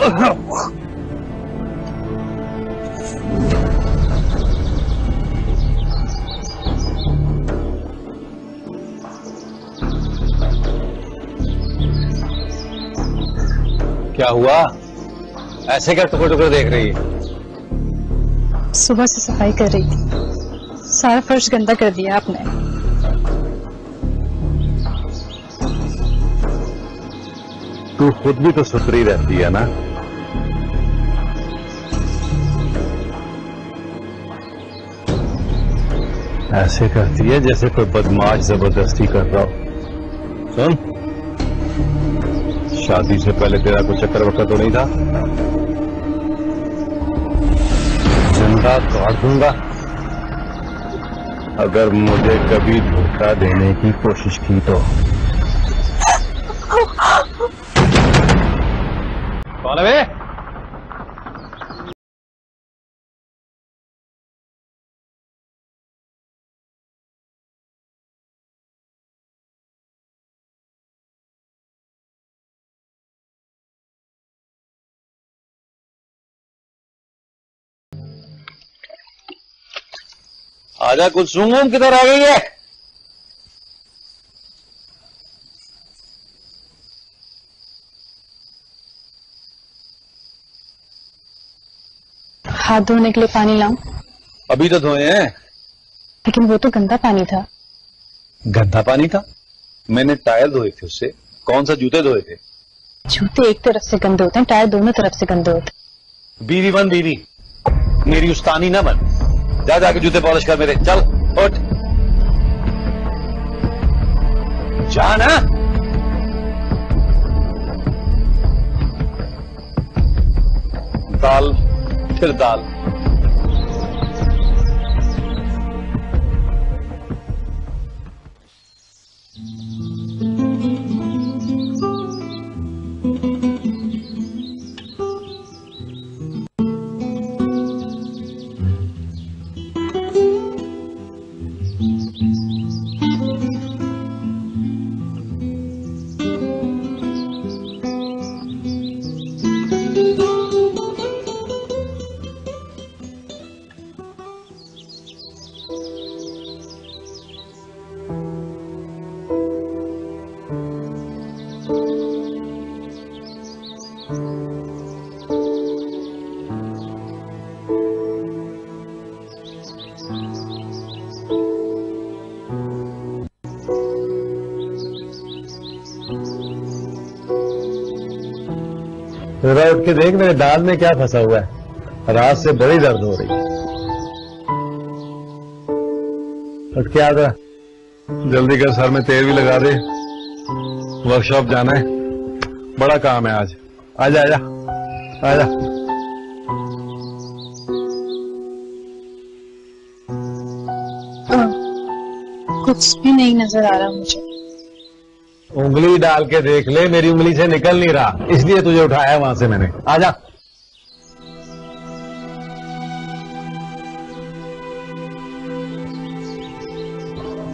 क्या हुआ? ऐसे क्या टुकड़े टुकड़े देख रही है। सुबह से सफ़ाई कर रही थी। सारा फर्श गंदा कर दिया आपने। तू खुद भी तो सुथरी रहती है ना? ऐसे करती है जैसे कोई बदमाश ज़बरदस्ती कर रहा हो। सुन, शादी से पहले तेरा कोई चक्कर वक्कर तो नहीं था? ज़िंदा काट दूँगा। अगर मुझे कभी धोखा देने की कोशिश की तो। कौन है आजा कुलसुम किधर आ गई है? हाथ धोने के लिए पानी लाऊं? अभी तो धोए हैं। लेकिन वो तो गंदा पानी था। गंदा पानी था? मैंने टायर धोए थे उससे। कौन सा जूते धोए थे? जूते एक तरफ़ से गंदे होते हैं टायर दोनों तरफ़ से गंदे होते हैं। बीवी बन बीवी। मेरी उस्तानी ना बन। जा जाके जूते पॉलिश कर मेरे। चल उठ। जा ना दाल फिर दाल। जरा उठ के देख मेरे दाल में क्या फंसा हुआ है। रात से बड़ी दर्द हो रही। है उठ के आ जरा जल्दी कर, सर में तेल भी लगा दे। वर्कशॉप जाना है। बड़ा काम है आज। आजा आजा आजा कुछ भी नहीं नज़र आ रहा मुझे। उंगली डाल के देख ले मेरी उंगली से निकल नहीं रहा। इसलिए तुझे उठाया वहाँ से मैंने। आजा।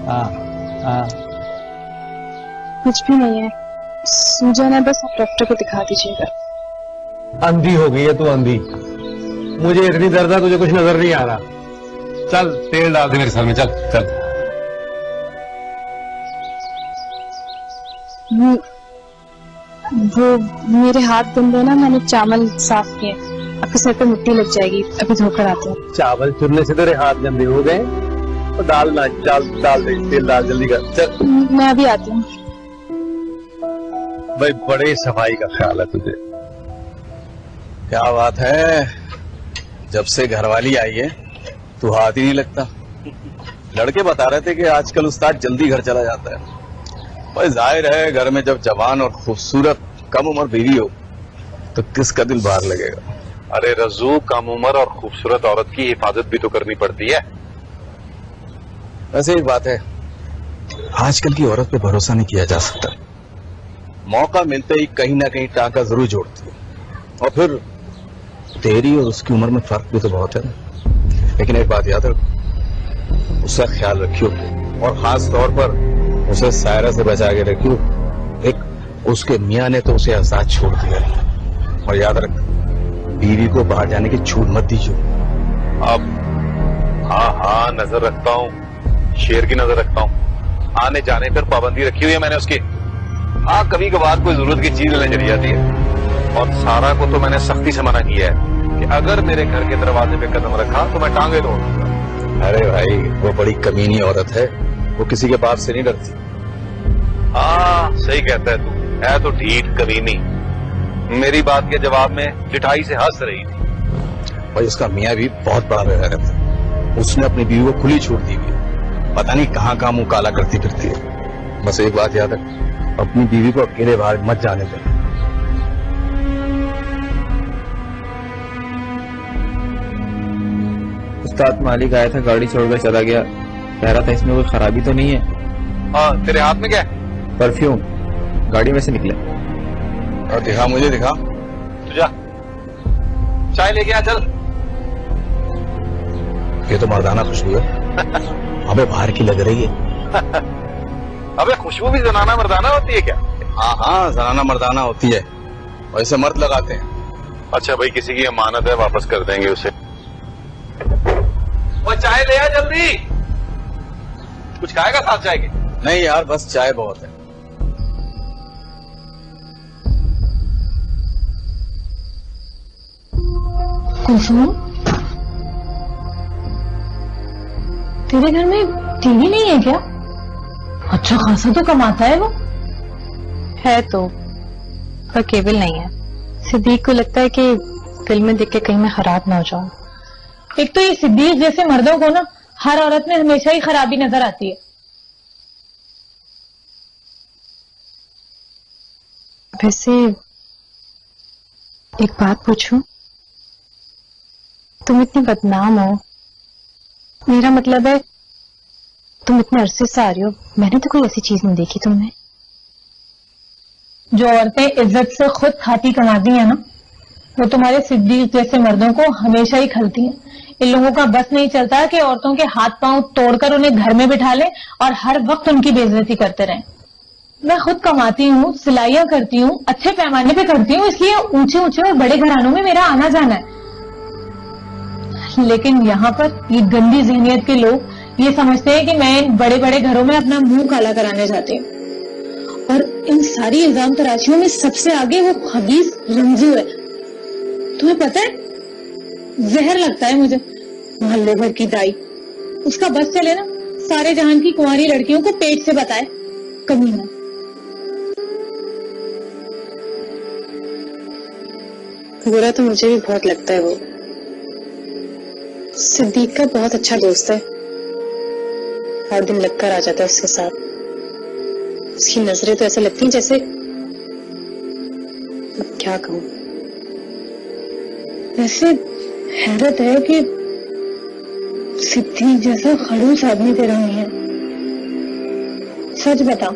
हाँ हाँ कुछ भी नहीं है। सूजन है बस आप डॉक्टर को दिखा दीजिएगा। अंधी हो गई है तू अंधी। मुझे इतनी दर्द है तुझे कुछ नज़र नहीं आ रहा। चल तेल डाल दे मेरे सर में चल चल। वो वो मेरे हाथ गंदे ना मैंने चावल साफ़ किए आपके सर पे मिट्टी लग जाएगी अभी धोकर आते हैं। चावल चुनने से तेरे हाथ गंदे हो गए। तो दाल ना चाल डाल दे तेल डाल जल्दी कर। चल। मैं अभी आती हूँ। भाई बड़े सफ़ाई का ख्याल है तुझे। क्या बात है? जब से घरवाली आई है तू हाथ ही नहीं लगता। लड़के बता रहे थे कि आजकल उस्ताद जल्दी घर चला जाता है। भाई ज़ाहिर है घर में जब जवान और खूबसूरत कम उम्र बीवी हो तो किसका दिल बाहर लगेगा? अरे रजू कम उम्र और खूबसूरत औरत की हिफाजत भी तो करनी पड़ती है। वैसे एक बात है आजकल की औरत पे भरोसा नहीं किया जा सकता। मौका मिलते ही कहीं ना कहीं टाका ज़रूर जोड़ती है। और फिर तेरी और उसकी उम्र में फ़र्क भी तो बहुत है ना। लेकिन एक बात याद रखो उसका ख्याल रखियो। और खास तौर पर उसे सायरा से बचा के रखियो एक, उसके मियाँ ने तो उसे आज़ाद छोड़ दिया। और याद रख, बीवी को बाहर जाने की छूट मत दीजिए अब हाँ हाँ नज़र रखता हूँ। शेर की नज़र रखता हूँ। आने जाने पर पाबंदी रखी हुई है मैंने उसकी। हाँ कभी कभार कोई ज़रूरत की चीज़ लेने चली जाती है। और सारा को तो मैंने सख्ती से मना किया है कि अगर मेरे घर के दरवाजे पे कदम रखा तो मैं टांगे तोड़ अरे भाई, वो बड़ी कमीनी औरत है। वो किसी के बाप से नहीं डरती। हाँ सही कहता है तू। है तो ढीठ कमीनी मेरी बात के जवाब में चिठाई से हंस रही थी। भाई उसका मियाँ भी बहुत बड़ा बेगैरत है। उसने अपनी बीवी को खुली छूट दी हुई। पता नहीं कहाँ कहाँ मुँह काला करती फिरती है। बस एक बात याद रख अपनी बीवी को अकेले बाहर मत जाने दे। उस्ताद मालिक आया था गाड़ी छोड़कर चला गया। कह रहा था इसमें कोई खराबी तो नहीं है। हाँ तेरे हाथ में क्या है? परफ्यूम गाड़ी में से निकले। और दिखा मुझे दिखा। तुझा चाय लेके आ चल। ये तो मर्दाना खुशबू है। अबे बाहर की लग रही है। अबे खुशबू भी जनाना मर्दाना होती है क्या? हाँ हाँ जनाना मर्दाना होती है। वैसे मर्द लगाते हैं। अच्छा भाई किसी की अमानत है वापस कर देंगे उसे। वो चाय ले आ जल्दी। कुछ खाएगा साथ चाय के नहीं यार बस चाय बहुत है। कुसुम तेरे घर में टीवी नहीं है क्या? अच्छा खासा तो कमाता है वो। है तो पर केबल नहीं है। सिद्दीक को लगता है कि फ़िल्में देख के कहीं मैं खराब ना हो जाऊँ। एक तो ये सिद्दीक जैसे मर्दों को ना हर औरत में हमेशा ही खराबी नज़र आती है। वैसे एक बात पूछूँ। तुम इतनी बदनाम हो। मेरा मतलब है तुम इतने अरसे से आ रही हो। मैंने तो कोई ऐसी चीज़ नहीं देखी तुमने। जो औरतें इज़्ज़त से खुद खाती कमाती हैं ना वो तुम्हारे सिद्दीक जैसे मर्दों को हमेशा ही खलती हैं। इन लोगों का बस नहीं चलता कि औरतों के हाथ पाँव तोड़कर उन्हें घर में बिठा लें और हर वक्त उनकी बेइज्जती करते रहें। मैं खुद कमाती हूँ, सिलाइयाँ करती हूँ, अच्छे पैमाने पे करती हूँ, इसलिए ऊँचे ऊँचे और बड़े घरानों में मेरा आना जाना है। लेकिन यहाँ पर ये गंदी जहनीत के लोग ये समझते हैं कि मैं इन बड़े बड़े घरों में अपना मुँह काला कराने जाती हूँ। और इन सारी इल्ज़ाम तराशियों में सबसे आगे वो खबीज रंजू है। तुम्हें पता है जहर लगता है मुझे। मोहल्ले भर की दाई। उसका बस चले ना। सारे जहान की कुंवारी लड़कियों को पेट से बताए। कमीना बुरा तो मुझे भी बहुत लगता है वो। सिद्दीक का बहुत अच्छा दोस्त है। हर दिन लगकर आ जाता है उसके साथ। उसकी नज़रें तो ऐसे लगती हैं जैसे क्या कहूँ। वैसे हैरत है कि सिद्धि जैसा खड़ूस आदमी तेरा नहीं है। सच बता,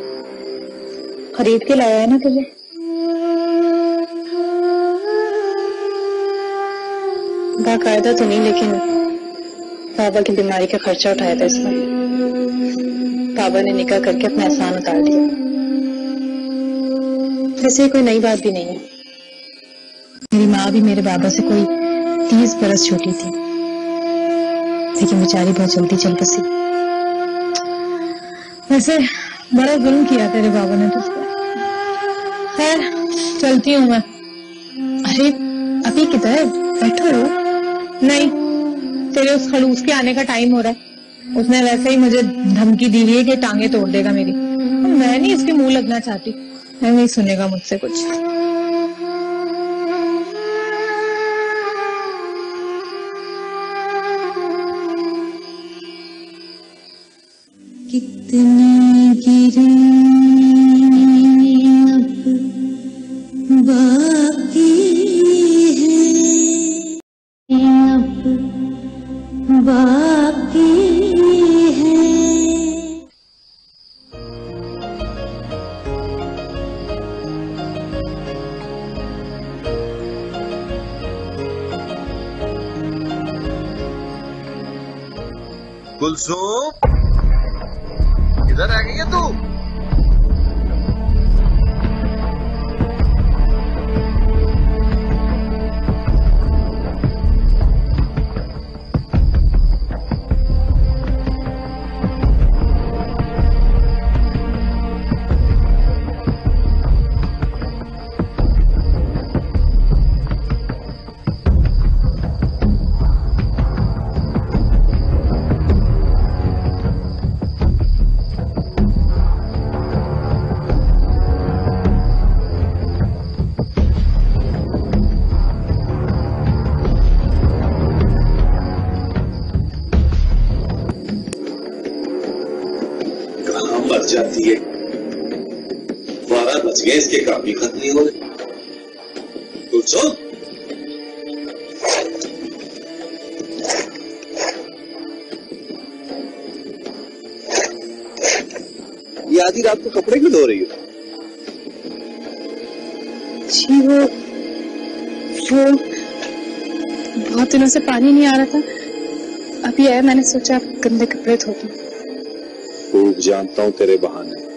खरीद के लाया है ना तुझे? बाकायदा तो नहीं, लेकिन बाबा की बीमारी का खर्चा उठाया था इसमें बाबा ने निकाह करके अपना एहसान उतार दिया। वैसे कोई नई बात भी नहीं है। मेरी माँ भी मेरे बाबा से कोई तीस बरस छोटी थी। लेकिन बेचारी बहुत जल्दी चल बसी। वैसे बड़ा जुल्म किया तेरे बाबा ने तुझ पर खैर, चलती हूँ मैं। अरे, अभी किधर बैठो रहो। नहीं, तेरे उस खड़ूस के आने का टाइम हो रहा है। उसने वैसे ही मुझे धमकी दी है कि टांगे तोड़ देगा मेरी। मैं नहीं इसके मुँह लगना चाहती। मैं नहीं सुनेगा मुझसे कुछ। कितने से पानी नहीं आ रहा था। अभी आया मैंने सोचा आप गंदे कपड़े धो दूँ खूब जानता हूँ तेरे बहाने।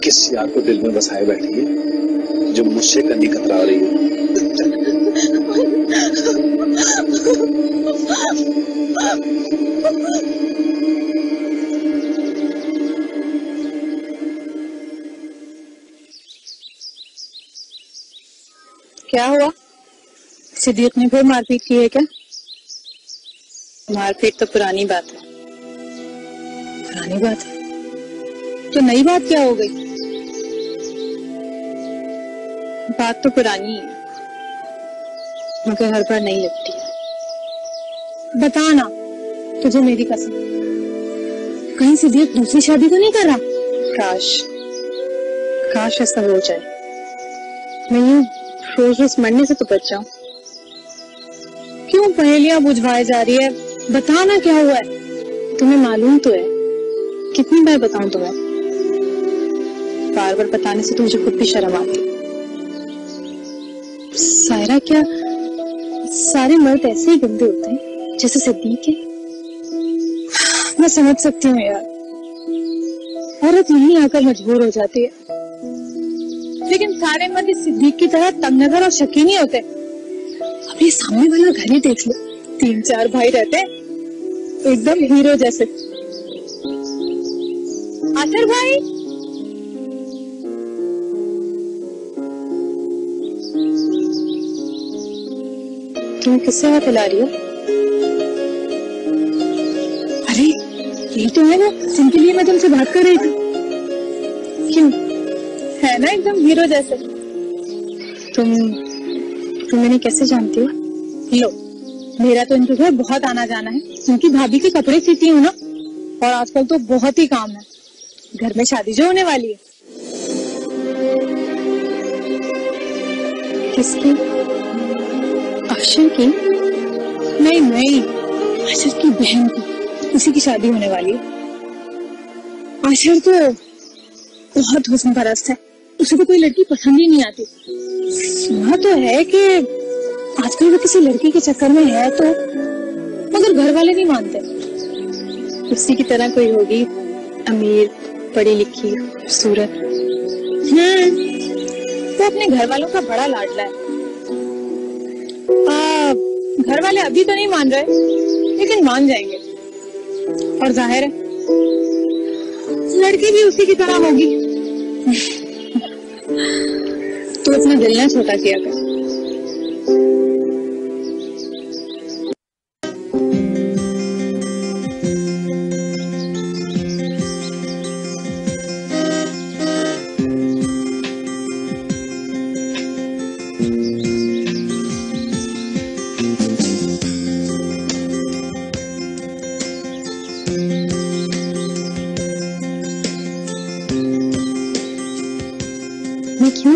किस यार को दिल में बसाए बैठी है जो मुझसे कन्नी कतरा रही है? क्या हुआ? सिद्दीक ने फिर मारपीट की है क्या? मारपीट तो पुरानी बात है। पुरानी बात है? तो नई बात क्या हो गई? बात तो पुरानी है, मगर हर बार नहीं लगती है। बता ना, तुझे मेरी कसम। कहीं सिद्दीक दूसरी शादी तो नहीं कर रहा? काश काश ऐसा हो जाए। मैं यूँ रोज रोज मरने से तो बच जाऊँ। क्यों पहेलियाँ बुझवाए जा रही है? बताना क्या हुआ है? तुम्हें मालूम तो है। कितनी बार बताऊँ तुम्हें? बार बार बताने से तो मुझे खुद भी शर्म आती सायरा, क्या सारे मर्द ऐसे ही गंदे होते हैं, जैसे सिद्दीक है? मैं समझ सकती हूँ यार। औरत यहीं आकर मजबूर हो जाती है। लेकिन सारे मर्द सिद्दीक की तरह तंग नज़र और शकी नहीं होते अब ये सामने वाला घर ही देख लो। तीन चार भाई रहते एकदम हीरो जैसे। आसर भाई। तुम किससे हाथ हिला रही हो? अरे, ये तो है ना, जिनके लिए मैं तुमसे बात कर रही थी। क्यों? है ना, एकदम हीरो जैसे। तुम तुम मैंने कैसे जानती हो? लो मेरा तो इनके घर बहुत आना जाना है। क्योंकि भाभी के कपड़े सीती हूँ ना, और आजकल तो बहुत ही काम है। घर में शादी जो होने वाली है। किसकी? अक्षर की? नहीं नहीं अक्षर की बहन की। उसी की शादी होने वाली है। अक्षर तो बहुत हुस्न परस्त है। उसे तो कोई लड़की पसंद ही नहीं आती। सुना तो है कि आजकल वो किसी लड़की के चक्कर में है तो मगर घर वाले नहीं मानते। उसी की तरह कोई होगी, अमीर पढ़ी लिखी खूबसूरत। हम्म तो अपने घर वालों का बड़ा लाडला है। घर वाले अभी तो नहीं मान रहे, लेकिन मान जाएँगे। और ज़ाहिर है, लड़की भी उसी की तरह होगी। तू अपना दिल ना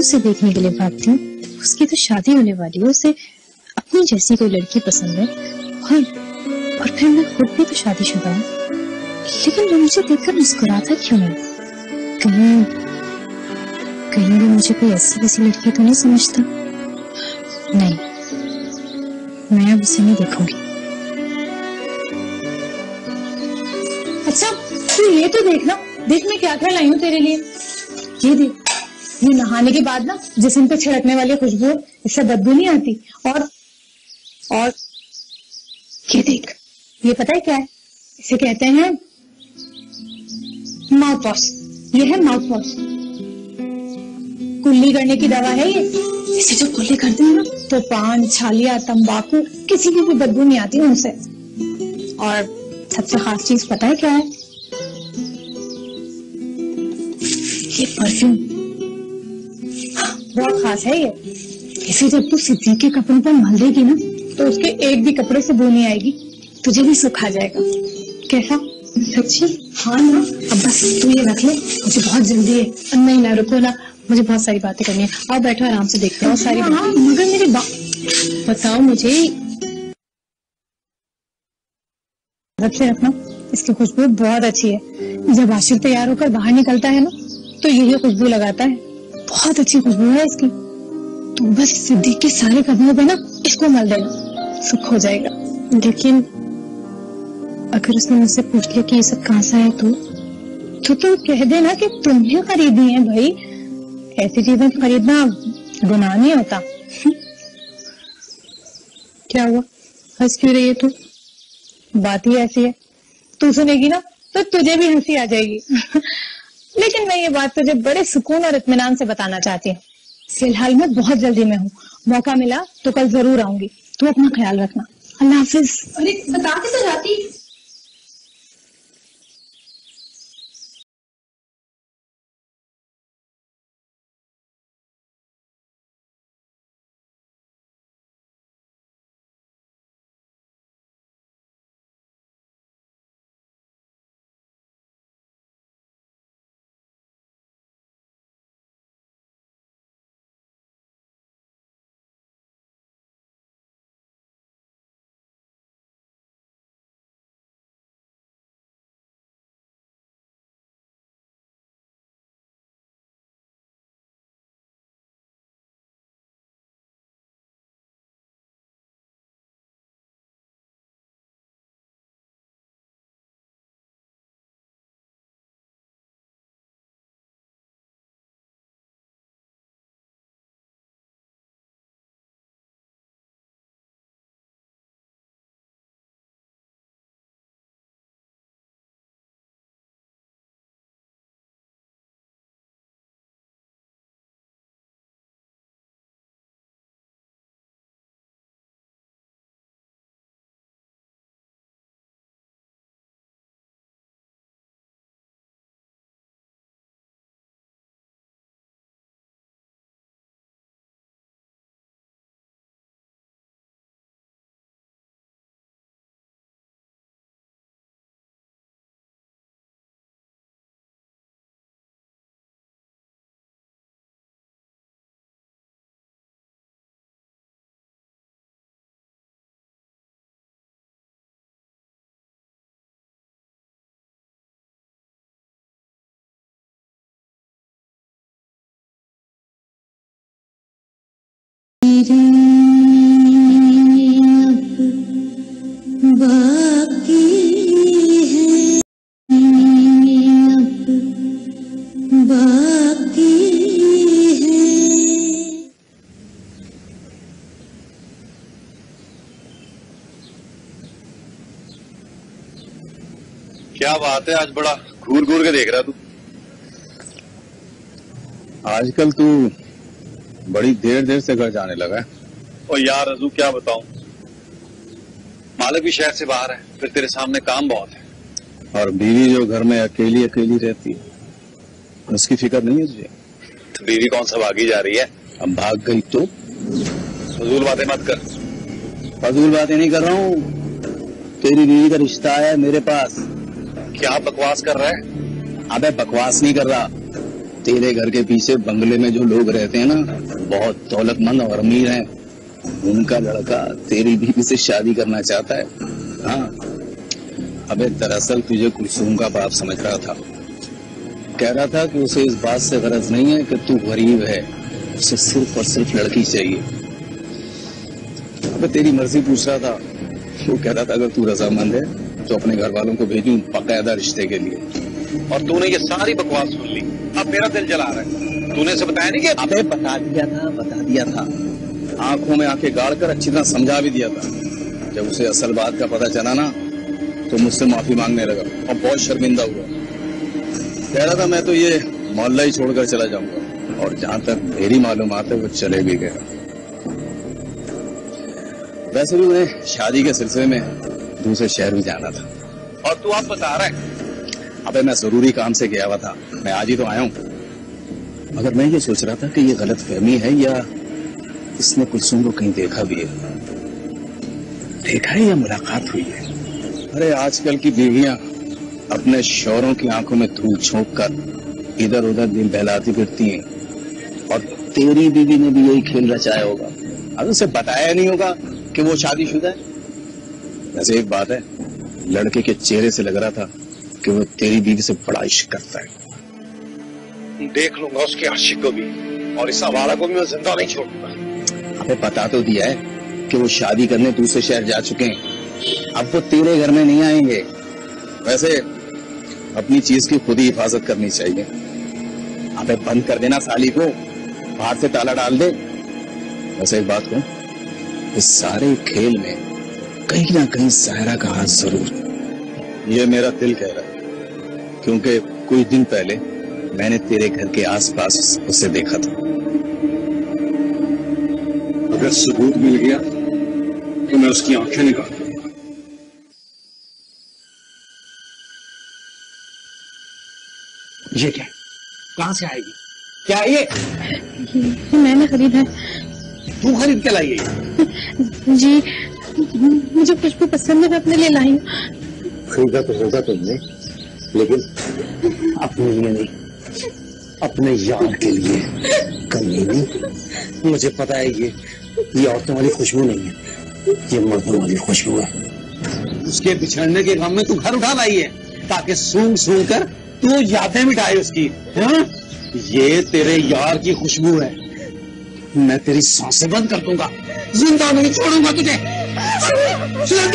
उसे देखने के लिए भागती हूँ उसकी तो शादी होने वाली है, उसे अपनी जैसी कोई लड़की पसंद है। और और फिर मैं खुद भी तो शादीशुदा हूँ। लेकिन वो मुझे देखकर मुस्कुराता क्यों है? कहीं कहीं वो मुझे कोई ऐसी वैसी लड़की तो नहीं समझता। नहीं, मैं अब उसे नहीं देखूँगी। अच्छा तू ये तो देखना देख मैं क्या क्या लाई हूँ तेरे लिए। ये देख। ये नहाने के बाद ना जिसम पे छिड़कने वाली खुशबू इससे बदबू नहीं आती। और और, ये देख, ये पता है क्या है? इसे कहते हैं माउथ वॉश ये है माउथ वॉश कुल्ली करने की दवा है ये। इसे जब कुल्ली करते हैं ना तो पान, छालिया, तंबाकू, किसी की भी बदबू नहीं आती उनसे। और सबसे खास चीज़ पता है क्या है? ये परफ्यूम। बहुत खास है ये। इसे जब तू सिद्धि के कपड़ों पर मल देगी ना तो उसके एक भी कपड़े से बू नहीं आएगी। तुझे भी सुख आ जाएगा। कैसा? सच्ची? हाँ ना। अब बस तू ये रख ले। मुझे बहुत जल्दी है। नहीं ना रुको ना। मुझे बहुत सारी बातें करनी है। आओ बैठो आराम से देखते हो। सारी बातें। मगर मेरी बात बताओ मुझे। से रखना इसकी खुशबू बहुत अच्छी है। जब आशिक तैयार होकर बाहर निकलता है ना तो यही खुशबू लगाता है। बहुत अच्छी खुशबू है इसकी। तो बस सिद्दीक के सारे कदमों पे ना इसको मल देना, सुख हो जाएगा। लेकिन अगर उसने मुझसे पूछ लिया कि ये सब कहाँ से है तो तो तुम कह देना कि तुमने खरीदी है भाई। ऐसी चीज़ें खरीदना गुनाह नहीं होता। क्या हुआ? हंस क्यों रही है तू? बात ही ऐसी है। तू सुनेगी ना तो तुझे भी हँसी आ जाएगी। लेकिन मैं ये बात तुझे बड़े सुकून और इतमान से बताना चाहती हूँ। फ़िलहाल मैं बहुत जल्दी में हूँ। मौका मिला तो कल ज़रूर आऊँगी। तू अपना ख्याल रखना। अल्लाह हाफिज। अरे बता के तो जाती। क्या बात है? आज बड़ा घूर घूर के देख रहा तू। आजकल तू बड़ी देर देर से घर जाने लगा है। और यार रजू क्या बताऊँ? मालिक भी शहर से बाहर है फिर तेरे सामने काम बहुत है। और बीवी जो घर में अकेली अकेली रहती है उसकी फ़िक्र नहीं है तुझे? तो बीवी कौन सा भागी जा रही है? अब भाग गई तो? फजूल बातें मत कर। फजूल बातें नहीं कर रहा हूँ। तेरी बीवी का रिश्ता है मेरे पास। क्या बकवास कर रहा है? अबे बकवास नहीं कर रहा। तेरे घर के पीछे बंगले में जो लोग रहते हैं ना बहुत दौलतमंद और अमीर हैं। उनका लड़का तेरी बीवी से शादी करना चाहता है। हाँ। अबे दरअसल तुझे कुलसुम का बाप समझ रहा था। कह रहा था कि उसे इस बात से गरज नहीं है कि तू गरीब है। उसे सिर्फ़ और सिर्फ़ लड़की चाहिए। अबे तेरी मर्ज़ी पूछ रहा था। वो कह रहा था, अगर तू रजामंद है तो अपने घर वालों को भेजू बाकायदा रिश्ते के लिए। और तूने ये सारी बकवास सुन ली। अब मेरा दिल जला रहा है। तूने इसे बताया नहीं कि अबे, बता दिया था, बता दिया था। आँखों में आँखें गाड़ कर अच्छी तरह समझा भी दिया था। जब उसे असल बात का पता चला ना तो मुझसे माफ़ी मांगने लगा और बहुत शर्मिंदा हुआ। कह रहा था, मैं तो ये मोहल्ला ही छोड़कर चला जाऊँगा। और जहाँ तक मेरी मालूम है, वो चले भी गया। वैसे भी उन्हें शादी के सिलसिले में दूसरे शहर में जाना था। और तू आप बता रहा है? अबे, मैं ज़रूरी काम से गया हुआ था। मैं आज ही तो आया हूँ। मगर मैं ये सोच रहा था कि ये गलत फहमी है या इसने कुलसुम को कहीं देखा भी है। देखा है या मुलाकात हुई है? अरे, आजकल की बीवियाँ अपने शौरों की आँखों में धूल झोंक कर इधर उधर दिन बहलाती फिरती हैं। और तेरी बीवी ने भी यही खेल रचाया होगा। अब उसे बताया नहीं होगा कि वो शादीशुदा है। वैसे एक बात है, लड़के के चेहरे से लग रहा था कि वो तेरी बीवी से बड़ा इश्क करता है। देख लूँगा उसके आशिक को भी। और इस आवारा को भी मैं ज़िंदा नहीं छोड़ूँगा हमें बता तो दिया है कि वो शादी करने दूसरे शहर जा चुके हैं। अब वो तेरे घर में नहीं आएँगे। वैसे अपनी चीज़ की खुद ही हिफाजत करनी चाहिए। अबे बंद कर देना साली को। बाहर से ताला डाल दे। वैसे एक बात कहूँ, इस सारे खेल में कहीं ना कहीं सायरा का हाथ ज़रूर। ये मेरा दिल कह रहा है, क्योंकि कुछ दिन पहले मैंने तेरे घर के आसपास उसे देखा था। अगर सबूत मिल गया तो मैं उसकी आँखें निकाल ये क्या? कहाँ से आएगी? क्या ये? ये मैंने खरीदा है। तू खरीद के लाई है जी मुझे खुशबू पसंद है मैं अपने लिए लाई खरीदा तो होगा तुमने लेकिन अपने लिए नहीं। अपने यार के लिए। कमी नहीं मुझे पता है ये ये औरतों वाली खुशबू नहीं है। ये मर्दों वाली खुशबू है। उसके बिछड़ने के गम में तू घर उठा लाई है, ताकि सूंघ सूंघ कर तू यादें मिटाए उसकी हाँ? ये तेरे यार की खुशबू है। मैं तेरी साँसें बंद कर दूँगा। ज़िंदा नहीं छोड़ूँगा तुझे। सुना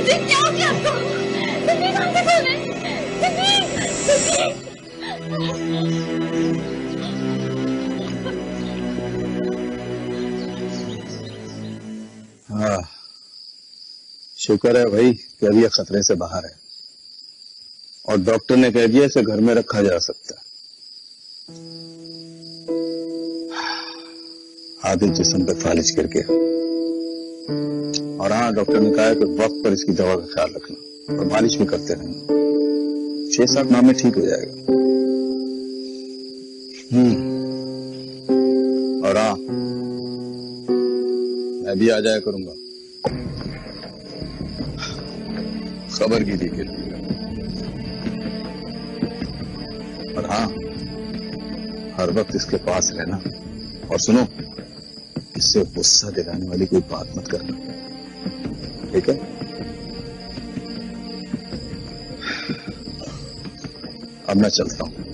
तुमने क्या हो गया आपको शुक्र है भाई कि अभी खतरे से बाहर है। और डॉक्टर ने कह दिया इसे घर में रखा जा सकता है। आधे जिस्म पे फालिज करके। और हाँ डॉक्टर ने कहा है कि वक्त पर इसकी दवा का ख्याल रखना। और मालिश भी करते रहना छह सात माह में ठीक हो जाएगा। हम्म। और हाँ मैं भी आ जाया करूँगा। खबर के लिए और हाँ हर वक्त इसके पास रहना। और सुनो, इससे गुस्सा दिलाने वाली कोई बात मत करना। ठीक है। अब मैं चलता हूँ।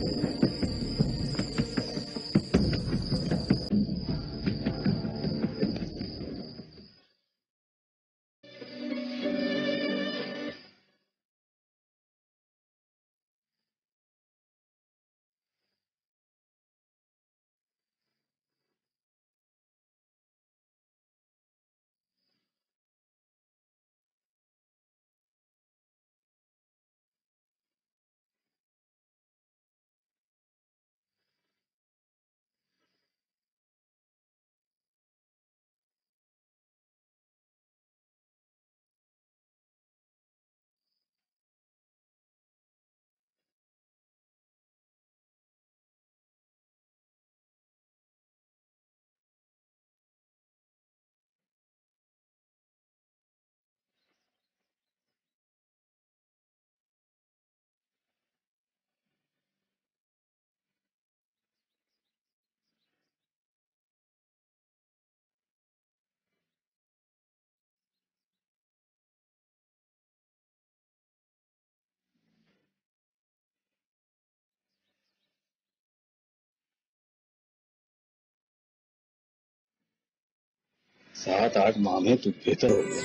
सात आठ माह में तू बेहतर हो गया।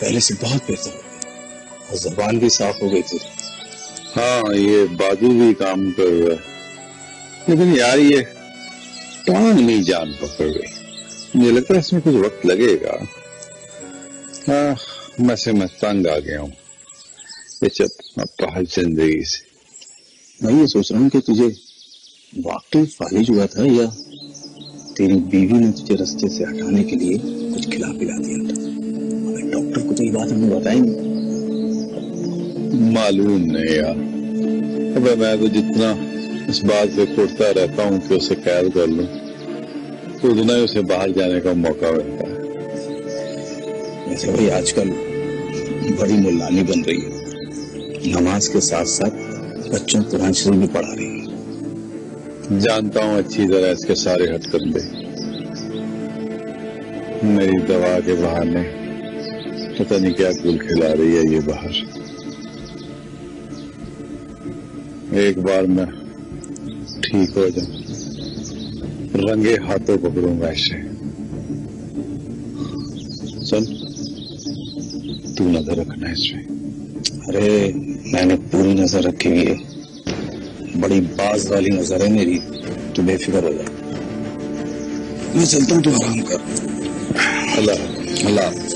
पहले से बहुत बेहतर हो गया। और जबान भी साफ़ हो गई थी। हाँ ये बाजू भी काम कर रहा है। लेकिन यार, ये टांग नहीं जान पकड़ गई मुझे लगता है इसमें कुछ वक्त लगेगा। हाँ मैं से मैं तंग आ गया हूँ। तो ज़िंदगी से। मैं ये सोच रहा हूँ कि तुझे वाकई फालिज हुआ था या तेरी बीवी ने तुझे रास्ते से हटाने के लिए खिला पिला दिया। था डॉक्टर को तो ये बात हमें बताएँगे मालूम नहीं यार। अबे मैं तो जितना इस बात से कुड़ता रहता हूँ कि उसे कैद कर लूँ तो उतना ही उसे बाहर जाने का मौका मिलता है। वैसे भाई आजकल बड़ी मुल्लानी बन रही है। नमाज़ के साथ साथ बच्चों को कुरान शरीफ भी पढ़ा रही है। जानता हूँ अच्छी तरह इसके सारे हथकंडे। मेरी दवा के बहाने। पता नहीं क्या गुल खिला रही है ये बाहर। एक बार मैं ठीक हो जाऊँ। रंगे हाथों पकड़ूँगा इसे। सुन, तू नज़र रखना इसमें अरे, मैंने पूरी नज़र रखी हुई है। बड़ी बाज वाली नज़र है मेरी। तू बेफिक्र हो जा। मैं चलता हूँ, तू आराम कर। अल्लाह अल्लाह हाफिज।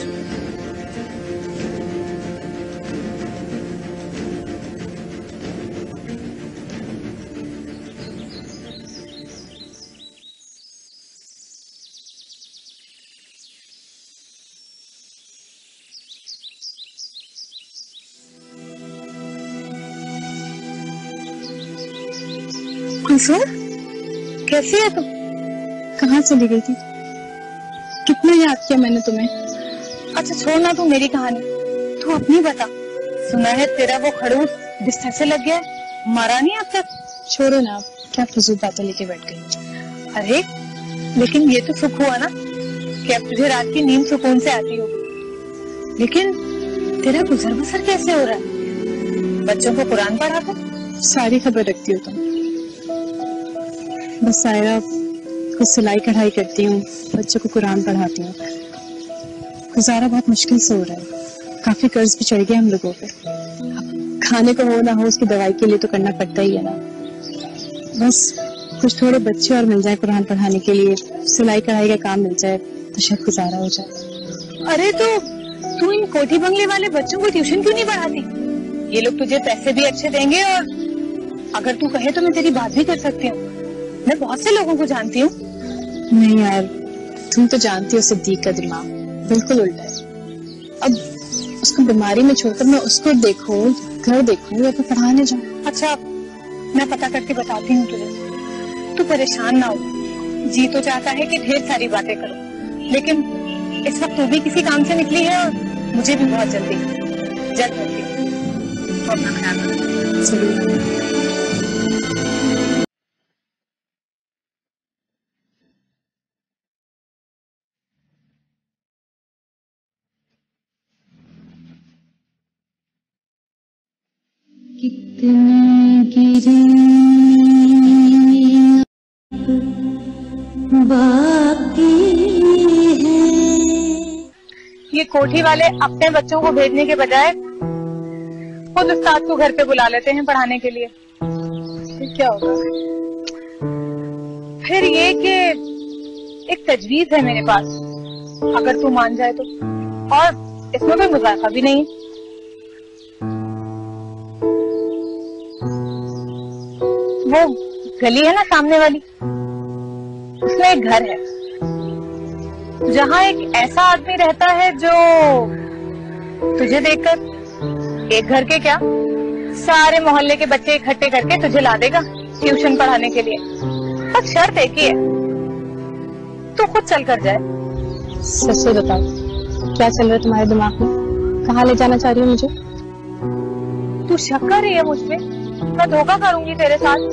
कुलसुम कैसी है तुम कहाँ चली गई थी कितना याद किया मैंने तुम्हें। अच्छा छोड़ना तू मेरी कहानी। तू अपनी बता। सुना है तेरा वो खड़ूस बिस्तर से लग गया है। मरा नहीं अब तक? छोड़ो ना आप क्या फजूल बातें लेके बैठ गई। अरे लेकिन ये तो सुख हुआ ना कि अब तुझे रात की नींद सुकून से आती होगी। लेकिन तेरा गुजर बसर कैसे हो रहा है? बच्चों को कुरान पढ़ाता सारी खबर रखती हो तुम। बस सायरा कुछ सिलाई कढ़ाई करती हूँ, बच्चों को कुरान पढ़ाती हूँ। गुजारा बहुत मुश्किल से हो रहा है। काफ़ी कर्ज भी चढ़ गया हम लोगों पे। खाने को हो ना हो, उसकी दवाई के लिए तो करना पड़ता ही है ना। बस कुछ थोड़े बच्चे और मिल जाए कुरान पढ़ाने के लिए। सिलाई कढ़ाई का काम मिल जाए तो शायद गुजारा हो जाए। अरे तो तू इन कोठी बंगले वाले बच्चों को ट्यूशन क्यों नहीं पढ़ाती? ये लोग तुझे पैसे भी अच्छे देंगे और अगर तू कहे तो मैं तेरी बात भी कर सकती हूँ। मैं बहुत से लोगों को जानती हूँ। नहीं यार तुम तो जानती हो सिद्दीक का दिमाग बिल्कुल उल्टा है। अब उसको बीमारी में छोड़कर मैं उसको देखूँ घर देखूँ या तो पढ़ाने जाऊँ? अच्छा मैं पता करके बताती हूँ तुझे। तू परेशान ना हो। जी तो चाहता है कि ढेर सारी बातें करो लेकिन इस वक्त तू भी किसी काम से निकली है और मुझे भी बहुत जल्दी। जल्द मिलती अपना ख्याल कोठी वाले अपने बच्चों को भेजने के बजाय खुद उस्ताद को घर पे बुला लेते हैं पढ़ाने के लिए। क्या होगा? फिर ये कि एक तजवीज है मेरे पास, अगर तू मान जाए तो। और इसमें कोई मुजाफा भी नहीं। वो गली है ना सामने वाली? उसमें एक घर है। जहाँ एक ऐसा आदमी रहता है जो तुझे देखकर एक घर के क्या? सारे मोहल्ले के बच्चे इकट्ठे करके तुझे ला देगा ट्यूशन पढ़ाने के लिए। बस शर्त एक ही है। तू खुद चल कर जाए। सच से बताओ क्या चल रहा है तुम्हारे दिमाग में? कहाँ ले जाना चाह रही हो मुझे? तू शक कर रही है मुझ पे। मैं धोखा करूँगी तेरे साथ।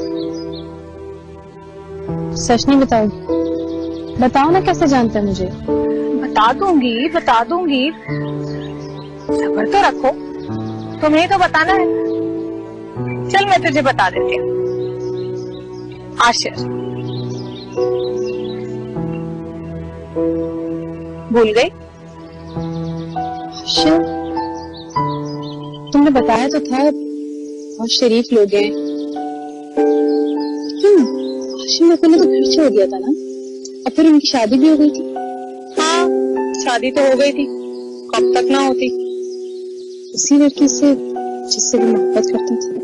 सच नहीं बताओगी बताओ ना कैसे जानते मुझे? बता दूँगी बता दूँगी। सबर तो रखो। तुम्हें तो बताना है। चल मैं तुझे बता देती हूँ। आशिर भूल गई? तुमने बताया तो था बहुत शरीफ लोग हैं। क्यों हाशिम ने तो घर छोड़ दिया था ना? और फिर उनकी शादी भी हो गई थी। हाँ शादी तो हो गई थी। कब तक ना होती। उसी लड़की से जिससे वो मोहब्बत करती थी।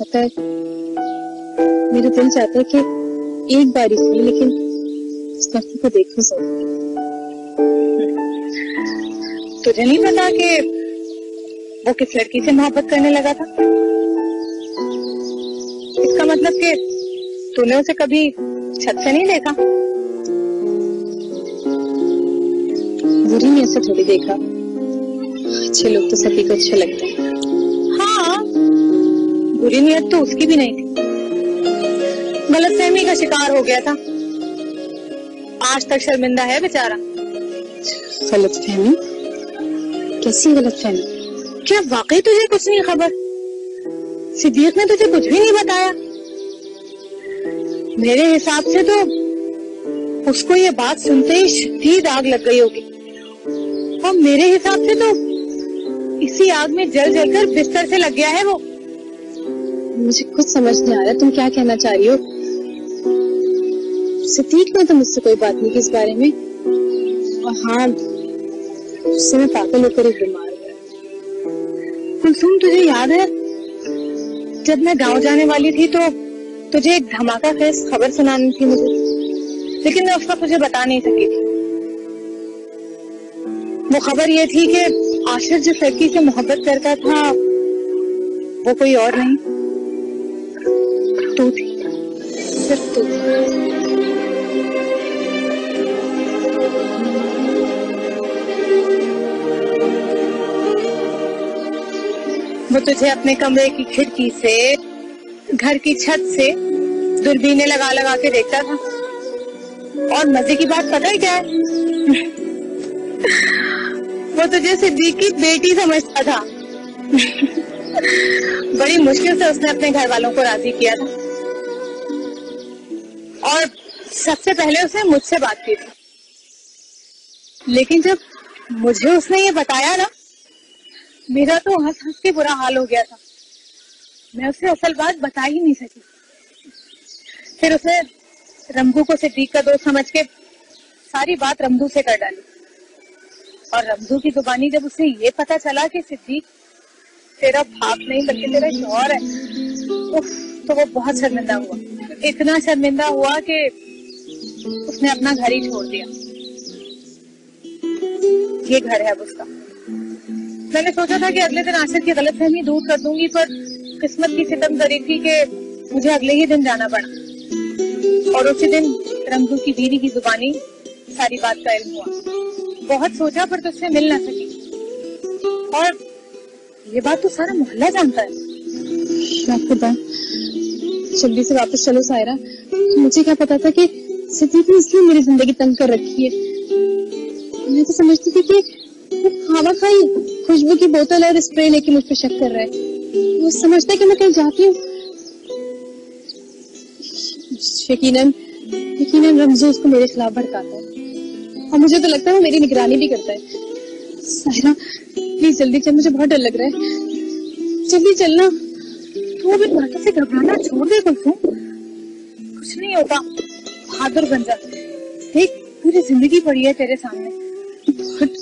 पता है मेरा दिल चाहता है कि एक बार ही लेकिन इस लड़की को देखो ज़रूर तुझे नहीं पता कि वो किस लड़की से मोहब्बत करने लगा था? इसका मतलब कि तूने उसे कभी छत से नहीं देखा? बुरी नीयत से थोड़ी देखा। अच्छे लोग तो सभी को अच्छे लगते हैं। हाँ बुरी नीयत तो उसकी भी नहीं थी। गलत फहमी का शिकार हो गया था। आज तक शर्मिंदा है बेचारा। गलत फहमी? कैसी गलत फहमी? क्या वाकई तुझे कुछ नहीं खबर? सिद्दीक ने तुझे कुछ भी नहीं बताया। मेरे हिसाब से तो उसको ये बात सुनते ही शदीद आग लग गई होगी। और मेरे हिसाब से तो इसी आग में जल जलकर बिस्तर से लग गया है वो। मुझे कुछ समझ नहीं आ रहा, तुम क्या कहना चाह रही हो? सिद्दीक ने तो मुझसे कोई बात नहीं की इस बारे में। और हाँ उससे मैं पागल होकर एक बीमार कुलसुम, तुझे याद है? जब मैं गाँव जाने वाली थी तो तुझे एक धमाका खेस खबर सुनानी थी मुझे। लेकिन मैं उस वक्त तुझे बता नहीं सकी। थी वो खबर ये थी कि आशिर जिस लड़की से मोहब्बत करता था, वो कोई और नहीं। तू थी। सिर्फ़ तू। वो तुझे अपने कमरे की खिड़की से घर की छत से दूरबीनें लगा लगा के देखता था। और मज़े की बात पता है क्या है? वो तुझे सिद्दीक की बेटी समझता था। बड़ी मुश्किल से उसने अपने घर वालों को राज़ी किया था। और सबसे पहले उसने मुझसे बात की थी। लेकिन जब मुझे उसने ये बताया ना, मेरा तो हंस हंस के बुरा हाल हो गया था। मैं उसे असल बात बता ही नहीं सकी। फिर उसे रमजू को सिद्दीक का दोस्त समझ के सारी बात रमजू से कर डाली। और रमजू की जुबानी जब उसे ये पता चला कि सिद्दीक तेरा बाप नहीं बल्कि तेरा शौहर है उफ, तो वो बहुत शर्मिंदा हुआ। इतना शर्मिंदा हुआ कि उसने अपना घर ही छोड़ दिया। ये घर है अब उसका। मैंने सोचा था कि अगले दिन आशिर की गलत फहमी दूर कर दूँगी पर किस्मत की सितम करी थी कि मुझे अगले ही दिन जाना पड़ा। और उसी दिन रमजू की बीवी की जुबानी सारी बात का इल्म हुआ। बहुत सोचा पर तुझसे मिल ना सकी। और ये बात तो सारा मोहल्ला जानता है। जल्दी से वापस चलो सायरा। मुझे क्या पता था कि सिद्दीक ने इसलिए मेरी ज़िंदगी तंग कर रखी है। मैं तो समझती थी कि खावा खाई खुशबू की बोतल और स्प्रे लेके मुझ पर शक कर रहा है। वो समझता है कि मैं कहीं जाती हूँ? यकीनन यकीनन रमजू उसको मेरे खिलाफ भड़काता है। और मुझे तो लगता है वो मेरी निगरानी भी करता है। सायरा प्लीज़ जल्दी चल, मुझे बहुत डर लग रहा है। जल्दी चलना तू अभी बातों से घबराना छोड़ दे कुलसुम कुछ नहीं होता बहादुर बन जा देख, पूरी ज़िंदगी पड़ी है तेरे सामने। बहुत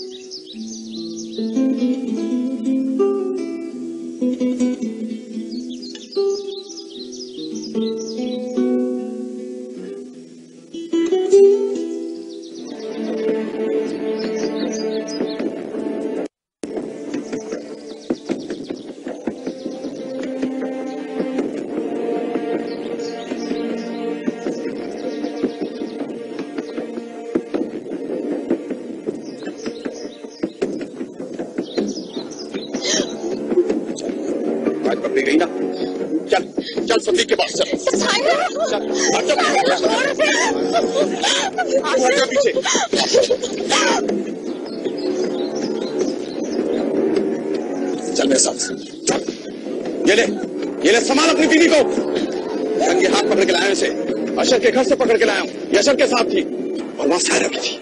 मेरे साथ ये ले ये ले संभाल अपनी बीवी को। रंगे हाथ पकड़ के लाया उसे। अशर के घर से पकड़ के लाया हूँ। ये अशर के साथ थी। और वहाँ सायरा रखी थी